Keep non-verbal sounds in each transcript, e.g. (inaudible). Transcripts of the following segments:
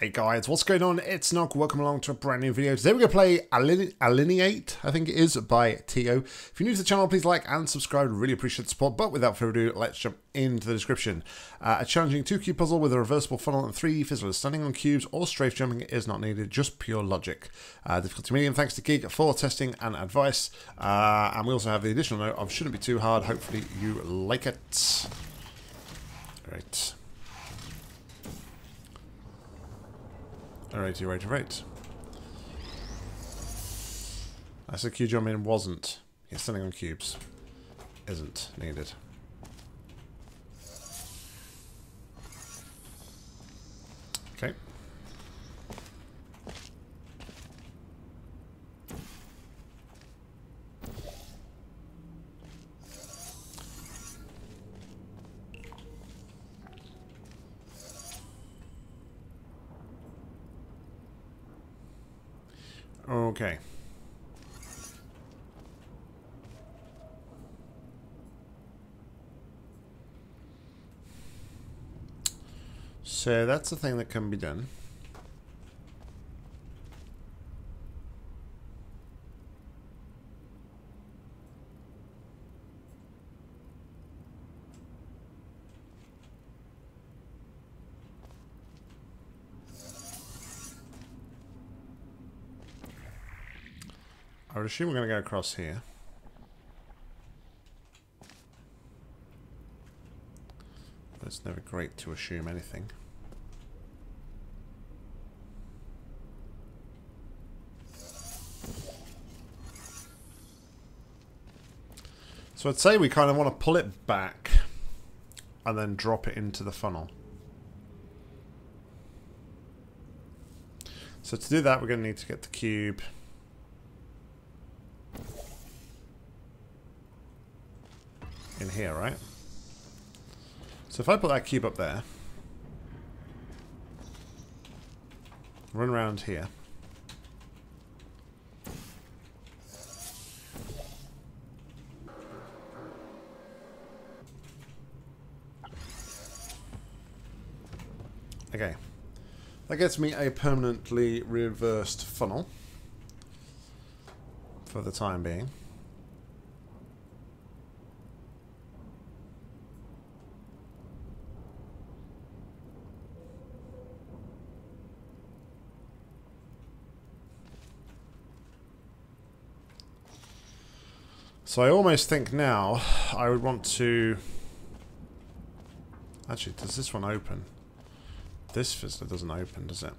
Hey guys, what's going on? It's Nock. Welcome along to a brand new video. Today we're going to play Aline Allineate, I think it is, by Teo. If you're new to the channel, please like and subscribe. Really appreciate the support. But without further ado, let's jump into the description. Uh, a challenging two-cube puzzle with a reversible funnel and three fizzlers. Standing on cubes or strafe jumping is not needed, just pure logic. Uh, difficulty medium, thanks to Geek for testing and advice. Uh, and we also have the additional note of shouldn't be too hard. Hopefully you like it. Right. Alrighty, right, right. I said cube jumping wasn't. He's standing on cubes isn't needed. Okay. Okay. So that's the thing that can be done. I would assume we're going to go across here. But it's never great to assume anything. So I'd say we kind of want to pull it back and then drop it into the funnel. So to do that, we're going to need to get the cube in here, right? So if I put that cube up there, run around here. Okay. That gets me a permanently reversed funnel for the time being. So I almost think now I would want to... Actually, does this one open? This fizzler doesn't open, does it?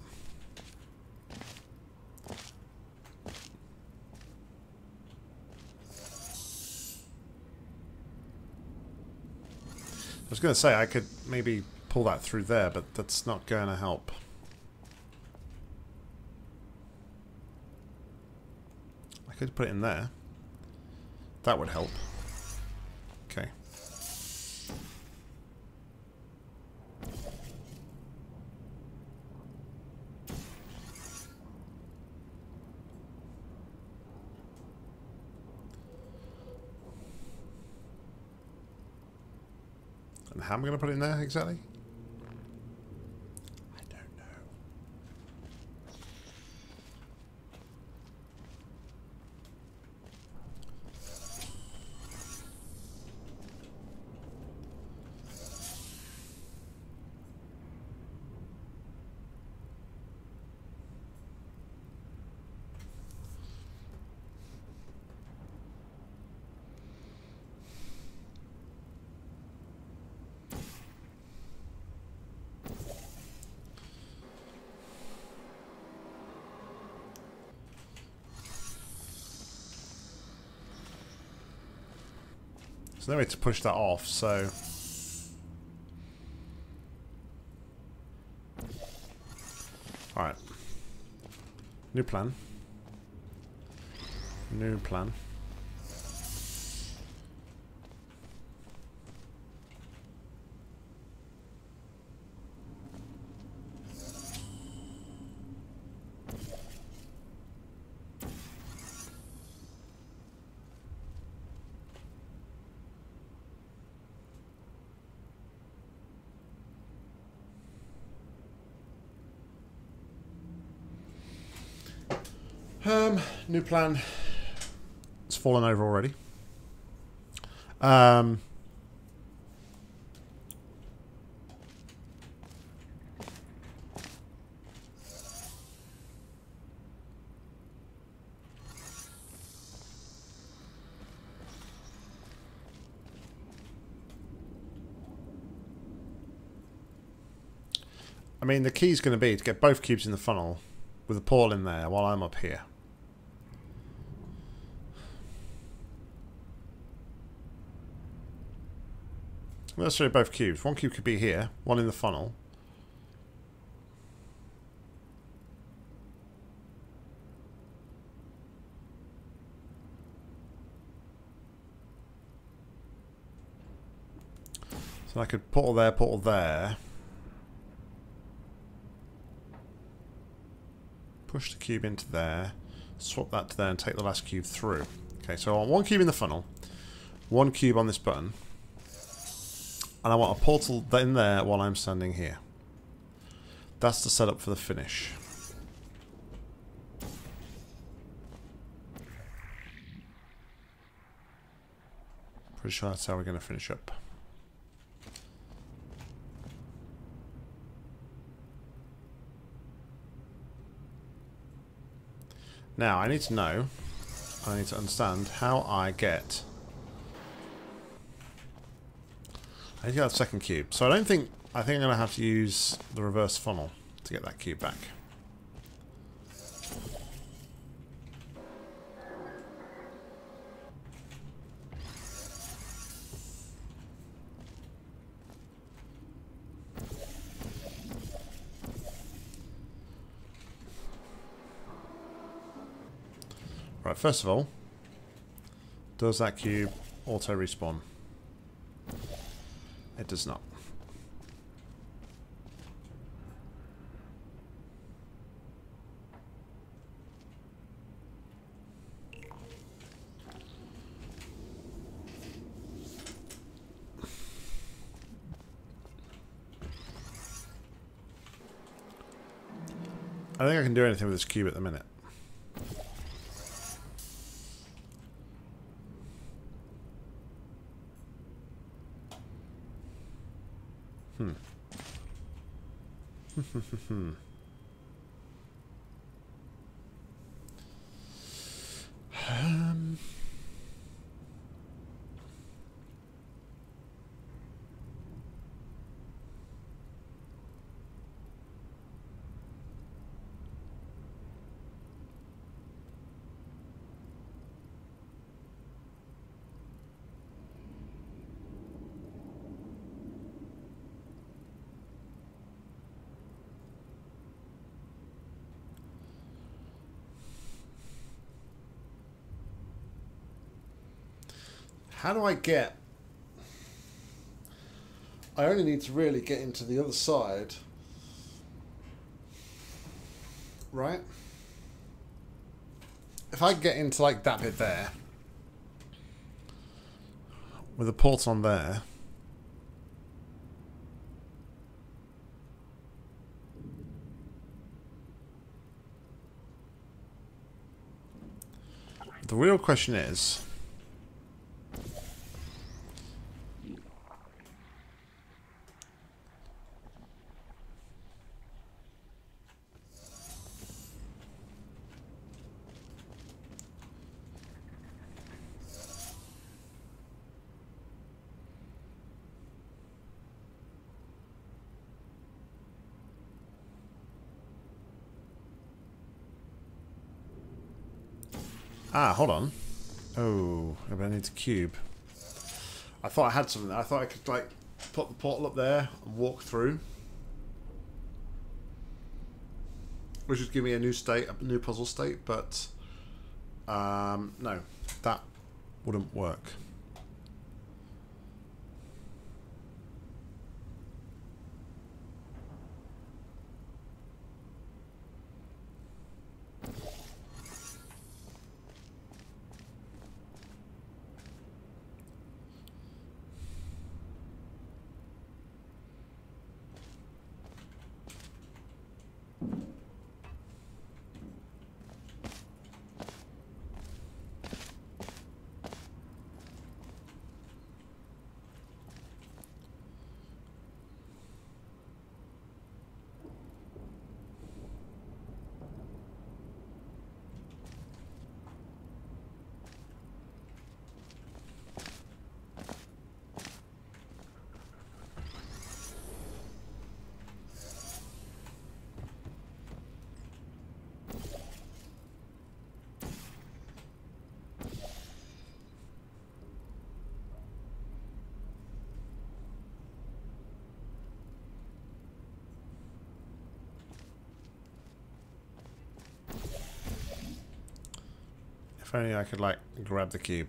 I was going to say I could maybe pull that through there, but that's not going to help. I could put it in there. That would help. Okay. And how am I going to put it in there exactly? There's no way to push that off, so... Alright. New plan. New plan. Um, new plan. It's fallen over already. Um, I mean, the key is going to be to get both cubes in the funnel with a portal in there while I'm up here. Let's show both cubes. One cube could be here, one in the funnel. So I could portal there, portal there. Push the cube into there. Swap that to there and take the last cube through. Okay, so I want one cube in the funnel. One cube on this button. And I want a portal in there while I'm standing here. That's the setup for the finish. Pretty sure that's how we're going to finish up. Now, I need to know, I need to understand how I get... I get that second cube. So I don't think, I think I'm going to have to use the reverse funnel to get that cube back. Right, first of all, does that cube auto respawn? It does not. I think I can do anything with this cube at the minute. Hmm. (laughs) um. How do I get... I only need to really get into the other side. Right? If I get into like that bit there, with the port on there, the real question is, Ah, hold on. Oh, I need a cube. I thought I had something. I thought I could, like, put the portal up there and walk through. Which would give me a new state, a new puzzle state, but... Um, no, that wouldn't work. Only I could, like, grab the cube.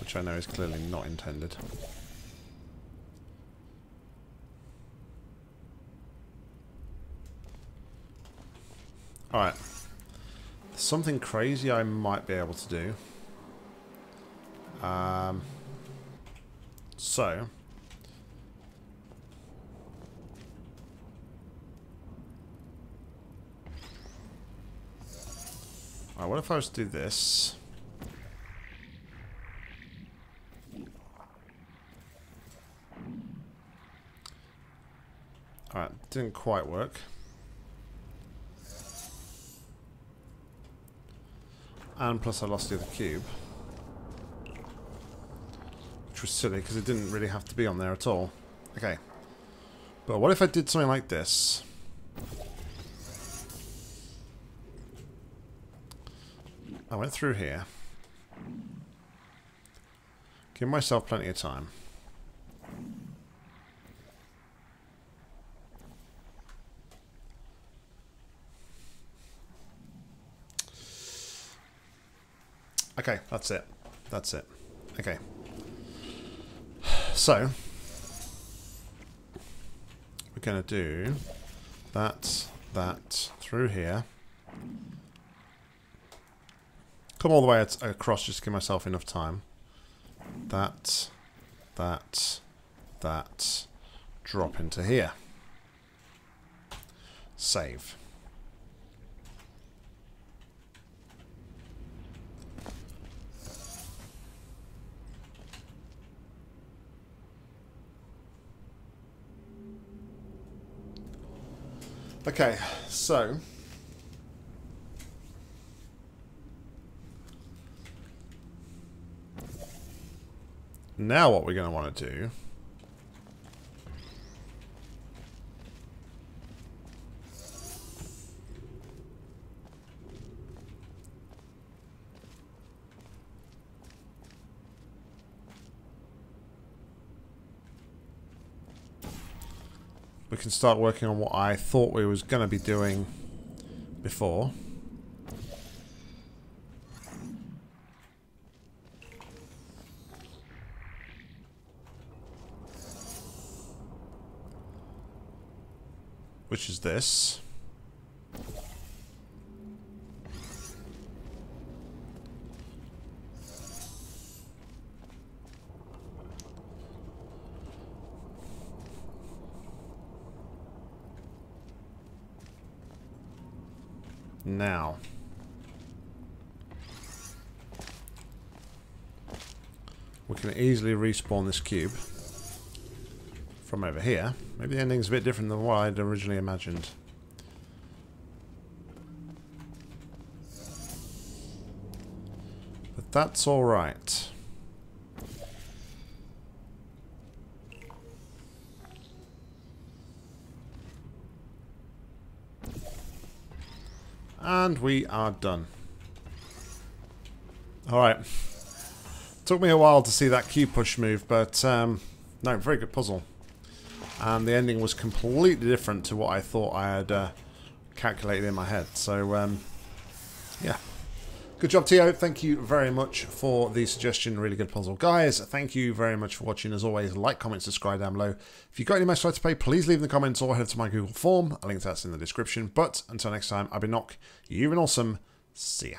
Which I know is clearly not intended. Alright. Something crazy I might be able to do. Um, so... Alright, what if I was to do this? Alright, didn't quite work. And plus I lost the other cube. Which was silly, because it didn't really have to be on there at all. Okay. But what if I did something like this? I went through here. Give myself plenty of time. Okay, that's it. That's it. Okay. So, we're going to do that, that, through here. Come all the way across just to give myself enough time. That, that, that, drop into here. Save. Okay, so now what we're going to want to do we can start working on what I thought we was going to be doing before. Which is this. now. We can easily respawn this cube from over here. Maybe the ending's a bit different than what I'd originally imagined. But that's alright. And we are done. Alright. Took me a while to see that cube push move, but um, no, very good puzzle. And the ending was completely different to what I thought I had uh, calculated in my head. So, um, yeah. Good job, Teo. Thank you very much for the suggestion. Really good puzzle. Guys, thank you very much for watching. As always, like, comment, subscribe down below. If you've got any match to play, please leave in the comments or head to my Google form. A link to that's in the description. But until next time, I've been Nock. You've been awesome. See ya.